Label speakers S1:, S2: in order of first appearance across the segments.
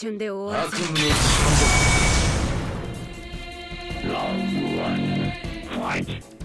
S1: 瞬で終わら
S2: 悪夢
S3: ラウンドワンファイト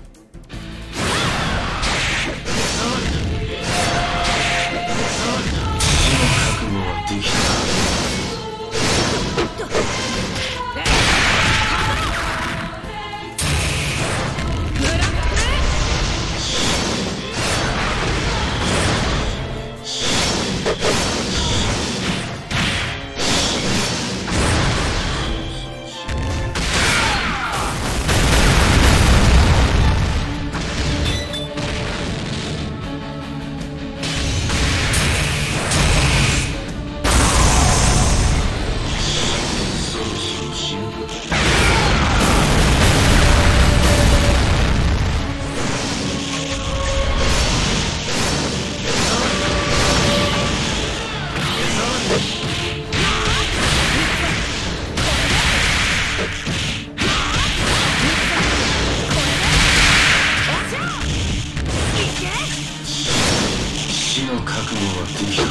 S2: の覚悟はできた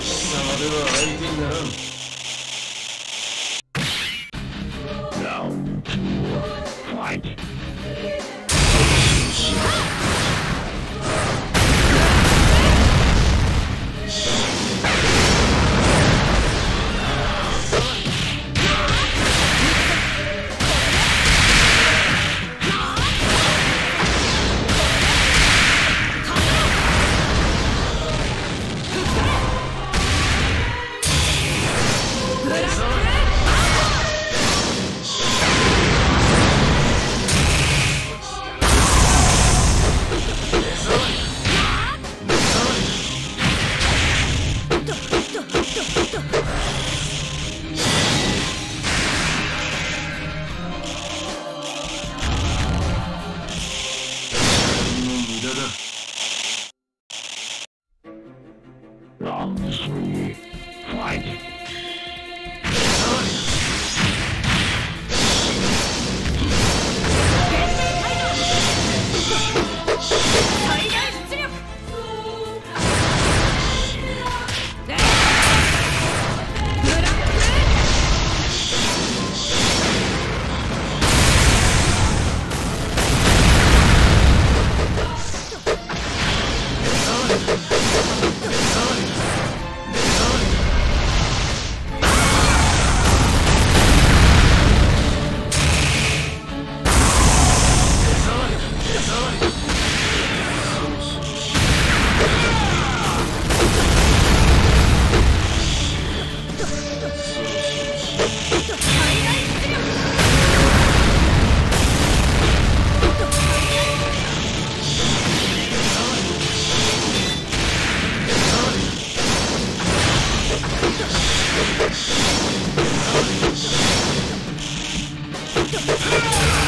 S2: 貴様では相手にならん。
S3: ラウ
S1: belongs to me. Fight. you Come on!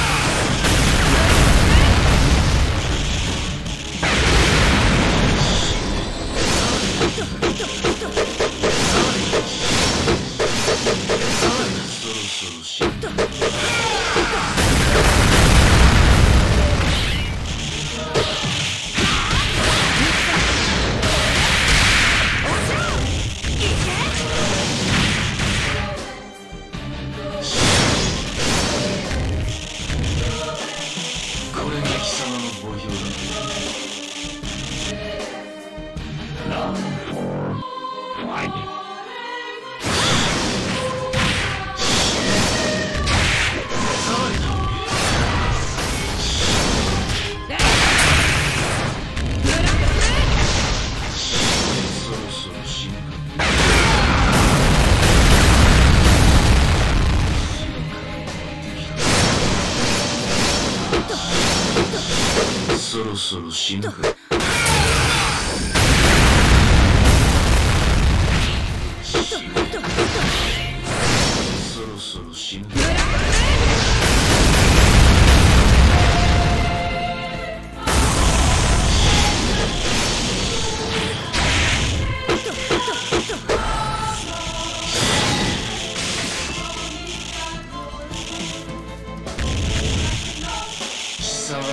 S2: そろそろ死ぬか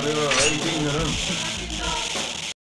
S2: 그 이제 있는